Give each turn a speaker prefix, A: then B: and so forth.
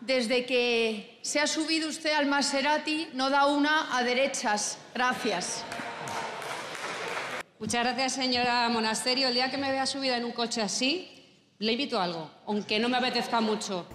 A: desde que se ha subido usted al Maserati, no da una a derechas. Gracias.
B: Muchas gracias, señora Monasterio. El día que me vea subida en un coche así, le invito a algo, aunque no me apetezca mucho.